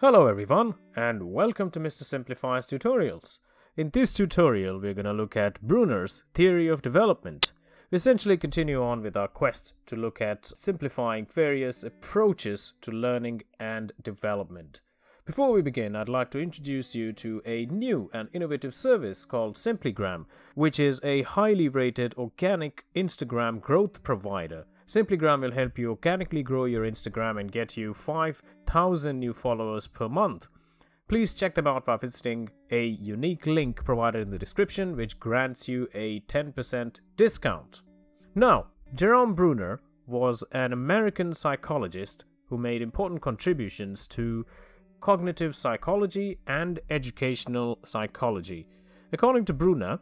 Hello everyone and welcome to Mr. Simplify's tutorials. In this tutorial we're going to look at Bruner's theory of development. We essentially continue on with our quest to look at simplifying various approaches to learning and development. Before we begin, I'd like to introduce you to a new and innovative service called Simplygram, which is a highly rated organic Instagram growth provider. Simplygram will help you organically grow your Instagram and get you 5,000 new followers per month. Please check them out by visiting a unique link provided in the description, which grants you a 10% discount. Now, Jerome Bruner was an American psychologist who made important contributions to cognitive psychology, and educational psychology. According to Bruner,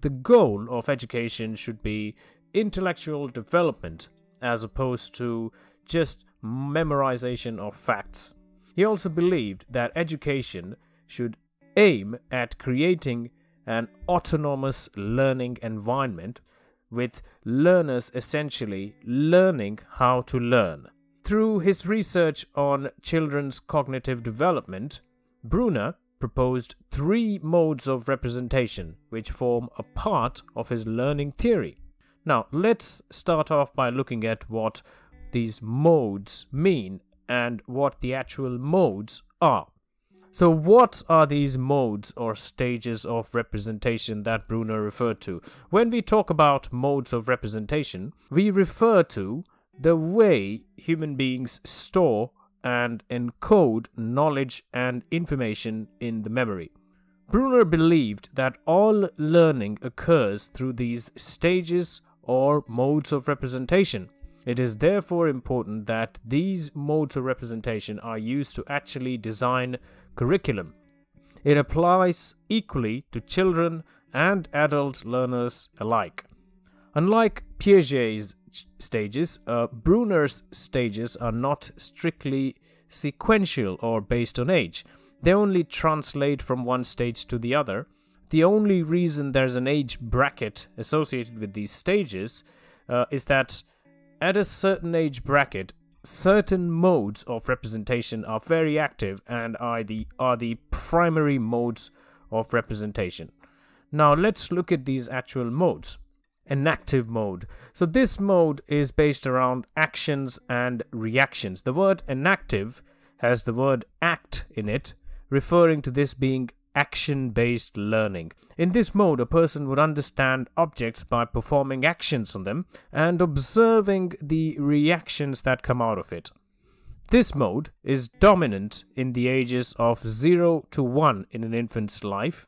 the goal of education should be intellectual development as opposed to just memorization of facts. He also believed that education should aim at creating an autonomous learning environment with learners essentially learning how to learn. Through his research on children's cognitive development, Bruner proposed three modes of representation which form a part of his learning theory. Now, let's start off by looking at what these modes mean and what the actual modes are. So, what are these modes or stages of representation that Bruner referred to? When we talk about modes of representation, we refer to the way human beings store and encode knowledge and information in the memory. Bruner believed that all learning occurs through these stages or modes of representation. It is therefore important that these modes of representation are used to actually design curriculum. It applies equally to children and adult learners alike. Unlike Piaget's stages, uh, Bruner's stages are not strictly sequential or based on age. They only translate from one stage to the other. The only reason there's an age bracket associated with these stages uh, is that at a certain age bracket, certain modes of representation are very active and are the are the primary modes of representation. Now let's look at these actual modes enactive mode. So this mode is based around actions and reactions. The word enactive has the word act in it, referring to this being action based learning. In this mode, a person would understand objects by performing actions on them and observing the reactions that come out of it. This mode is dominant in the ages of 0 to 1 in an infant's life.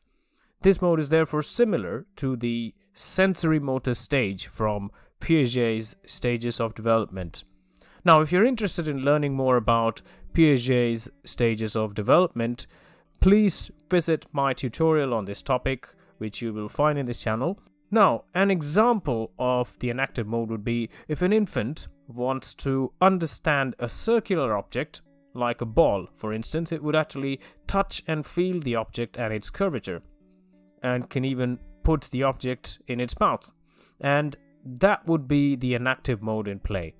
This mode is therefore similar to the sensory motor stage from Piaget's stages of development. Now, if you're interested in learning more about Piaget's stages of development, please visit my tutorial on this topic, which you will find in this channel. Now, an example of the enactive mode would be if an infant wants to understand a circular object, like a ball, for instance, it would actually touch and feel the object and its curvature, and can even put the object in its mouth. And that would be the enactive mode in play.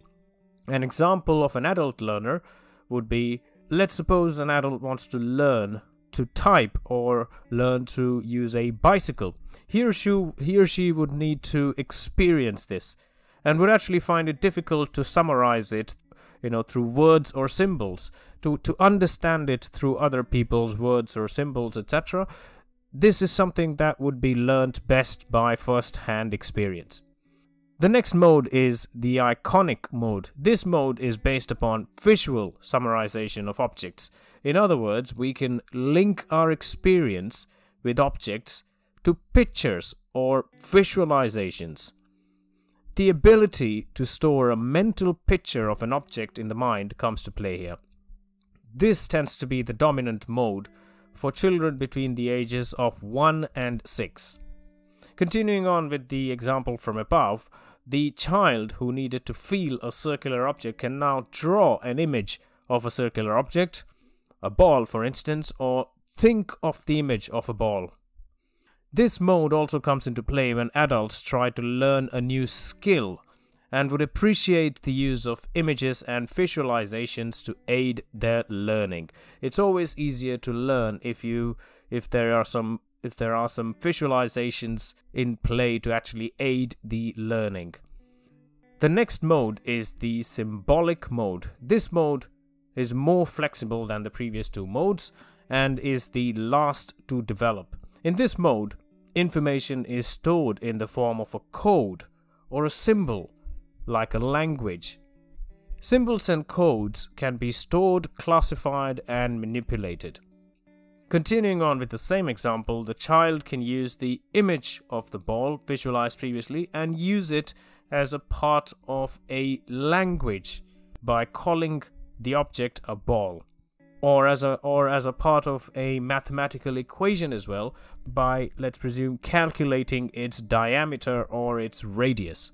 An example of an adult learner would be let's suppose an adult wants to learn to type or learn to use a bicycle. He or she, he or she would need to experience this and would actually find it difficult to summarize it you know through words or symbols to to understand it through other people's words or symbols etc this is something that would be learnt best by first hand experience. The next mode is the iconic mode. This mode is based upon visual summarization of objects. In other words, we can link our experience with objects to pictures or visualizations. The ability to store a mental picture of an object in the mind comes to play here. This tends to be the dominant mode for children between the ages of 1 and 6. Continuing on with the example from above, the child who needed to feel a circular object can now draw an image of a circular object, a ball for instance, or think of the image of a ball. This mode also comes into play when adults try to learn a new skill and would appreciate the use of images and visualizations to aid their learning. It's always easier to learn if you if there are some if there are some visualizations in play to actually aid the learning. The next mode is the symbolic mode. This mode is more flexible than the previous two modes and is the last to develop. In this mode, information is stored in the form of a code or a symbol, like a language. Symbols and codes can be stored, classified, and manipulated. Continuing on with the same example, the child can use the image of the ball visualized previously and use it as a part of a language by calling the object a ball or as a or as a part of a mathematical equation as well by let's presume calculating its diameter or its radius.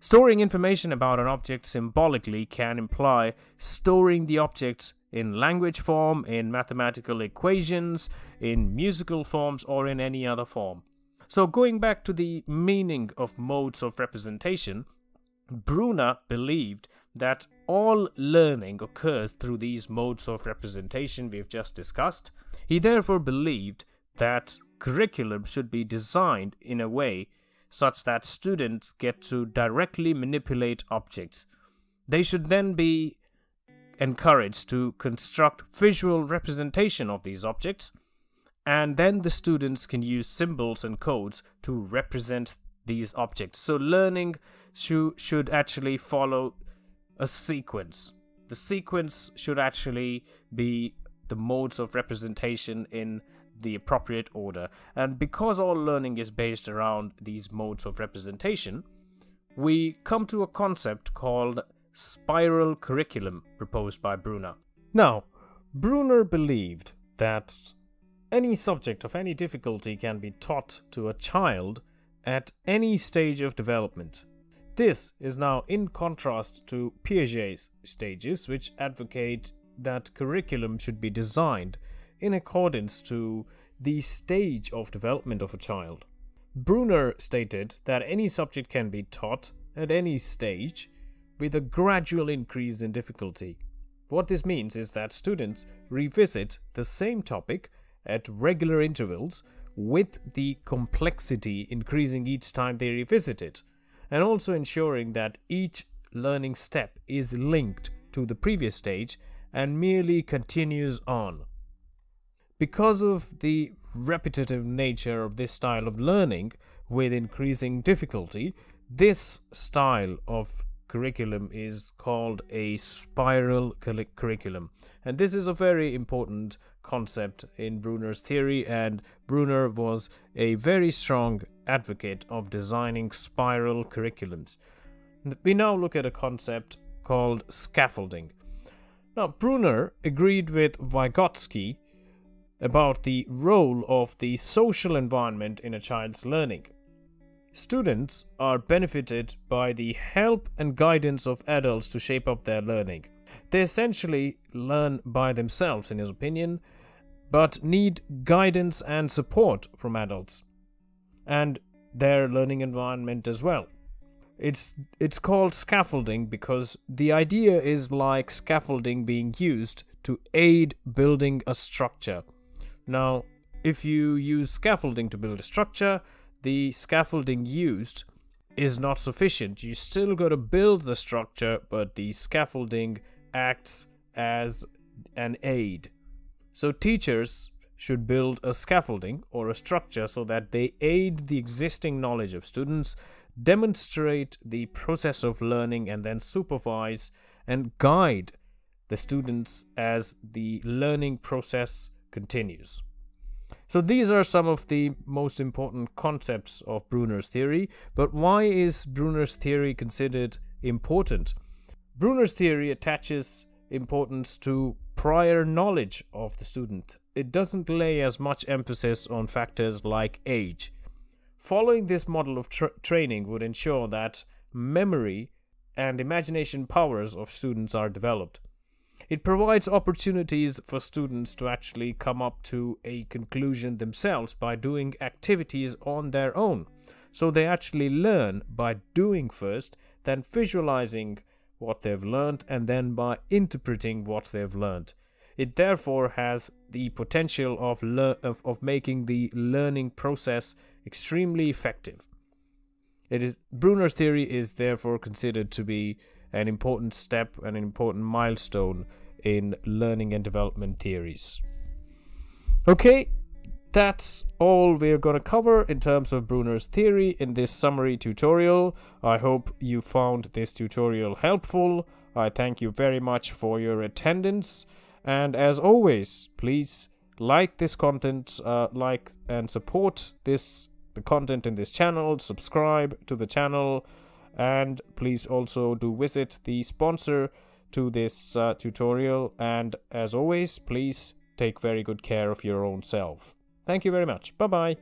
Storing information about an object symbolically can imply storing the objects in language form, in mathematical equations, in musical forms, or in any other form. So, going back to the meaning of modes of representation, Bruner believed that all learning occurs through these modes of representation we've just discussed. He therefore believed that curriculum should be designed in a way such that students get to directly manipulate objects. They should then be encouraged to construct visual representation of these objects, and then the students can use symbols and codes to represent these objects. So learning should actually follow a sequence. The sequence should actually be the modes of representation in the appropriate order. And because all learning is based around these modes of representation, we come to a concept called spiral curriculum proposed by Bruner. Now, Bruner believed that any subject of any difficulty can be taught to a child at any stage of development. This is now in contrast to Piaget's stages, which advocate that curriculum should be designed in accordance to the stage of development of a child. Bruner stated that any subject can be taught at any stage with a gradual increase in difficulty. What this means is that students revisit the same topic at regular intervals with the complexity increasing each time they revisit it and also ensuring that each learning step is linked to the previous stage and merely continues on. Because of the repetitive nature of this style of learning with increasing difficulty, this style of curriculum is called a spiral curriculum. And this is a very important concept in Bruner's theory, and Bruner was a very strong advocate of designing spiral curriculums. We now look at a concept called scaffolding. Now, Bruner agreed with Vygotsky about the role of the social environment in a child's learning. Students are benefited by the help and guidance of adults to shape up their learning. They essentially learn by themselves, in his opinion, but need guidance and support from adults and their learning environment as well. It's it's called scaffolding because the idea is like scaffolding being used to aid building a structure. Now, if you use scaffolding to build a structure, the scaffolding used is not sufficient. You still got to build the structure, but the scaffolding acts as an aid. So teachers should build a scaffolding or a structure so that they aid the existing knowledge of students, demonstrate the process of learning, and then supervise and guide the students as the learning process continues. So these are some of the most important concepts of Bruner's theory, but why is Bruner's theory considered important? Bruner's theory attaches importance to prior knowledge of the student. It doesn't lay as much emphasis on factors like age. Following this model of tra- training would ensure that memory and imagination powers of students are developed. It provides opportunities for students to actually come up to a conclusion themselves by doing activities on their own. So they actually learn by doing first, then visualizing what they've learned, and then by interpreting what they've learned. It therefore has the potential of, of, of making the learning process extremely effective. It is Bruner's theory is therefore considered to be an important step, and an important milestone in learning and development theories. Okay, that's all we're going to cover in terms of Bruner's theory in this summary tutorial. I hope you found this tutorial helpful. I thank you very much for your attendance. And as always, please like this content, uh, like and support this the content in this channel, subscribe to the channel, and please also do visit the sponsor to this uh, tutorial. And as always, please take very good care of your own self. Thank you very much. Bye bye.